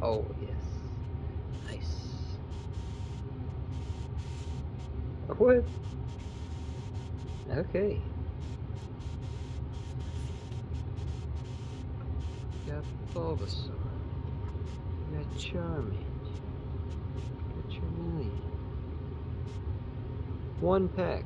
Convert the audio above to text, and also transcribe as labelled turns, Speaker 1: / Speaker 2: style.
Speaker 1: Oh, yes. Nice. What? Okay. Got Bulbasaur. Got Charmant. Got Charmeleon. One pack.